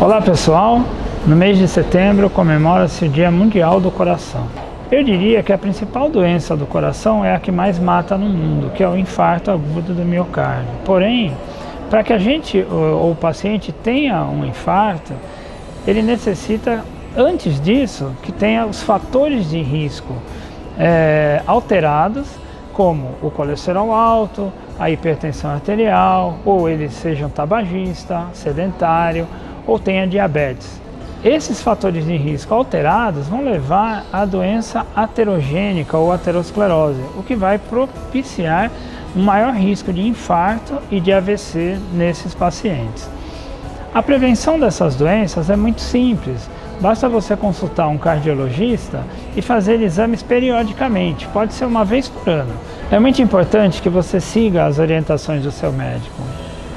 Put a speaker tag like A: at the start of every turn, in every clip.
A: Olá pessoal, no mês de setembro comemora-se o Dia Mundial do Coração. Eu diria que a principal doença do coração é a que mais mata no mundo, que é o infarto agudo do miocárdio. Porém, para que a gente ou o paciente tenha um infarto, ele necessita, antes disso, que tenha os fatores de risco é, alterados, como o colesterol alto, a hipertensão arterial, ou ele seja um tabagista, sedentário, ou tenha diabetes. Esses fatores de risco alterados vão levar à doença aterogênica ou aterosclerose, o que vai propiciar um maior risco de infarto e de AVC nesses pacientes. A prevenção dessas doenças é muito simples. Basta você consultar um cardiologista e fazer exames periodicamente, pode ser uma vez por ano. É muito importante que você siga as orientações do seu médico.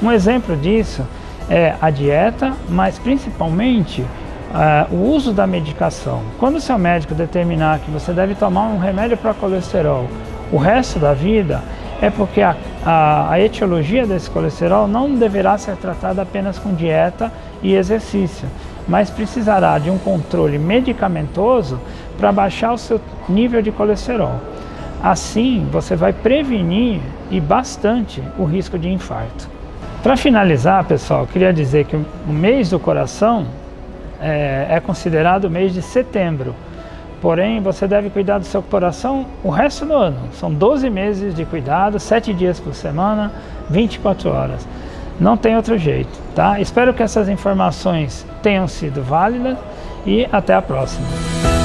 A: Um exemplo disso é a dieta, mas principalmente uh, o uso da medicação. Quando o seu médico determinar que você deve tomar um remédio para colesterol o resto da vida, é porque a, a, a, etiologia desse colesterol não deverá ser tratada apenas com dieta e exercício, mas precisará de um controle medicamentoso para baixar o seu nível de colesterol. Assim, você vai prevenir e bastante o risco de infarto. Para finalizar, pessoal, queria dizer que o mês do coração é, é considerado o mês de setembro. Porém, você deve cuidar do seu coração o resto do ano. São 12 meses de cuidado, 7 dias por semana, 24 horas. Não tem outro jeito, tá? Espero que essas informações tenham sido válidas e até a próxima.